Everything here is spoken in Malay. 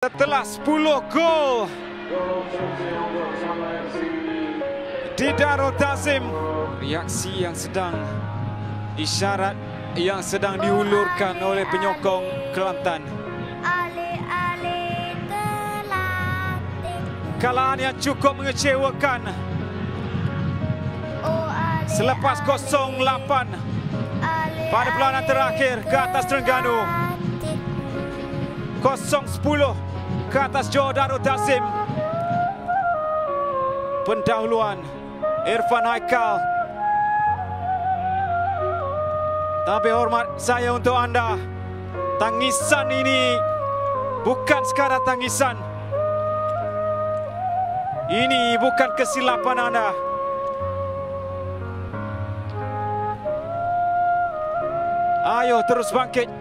Setelah 10 gol di Darul Tazim, reaksi yang sedang isyarat yang sedang diulurkan oleh penyokong Kelantan. Kalahan yang cukup mengecewakan. Selepas 0-8 pada perlawanan terakhir ke atas Terengganu. 0-10 ke atas Johor Darul. Pendahuluan Irfan Haikal. Tapi hormat saya untuk anda. Tangisan ini bukan sekadar tangisan. Ini bukan kesilapan anda. Ayo terus bangkit.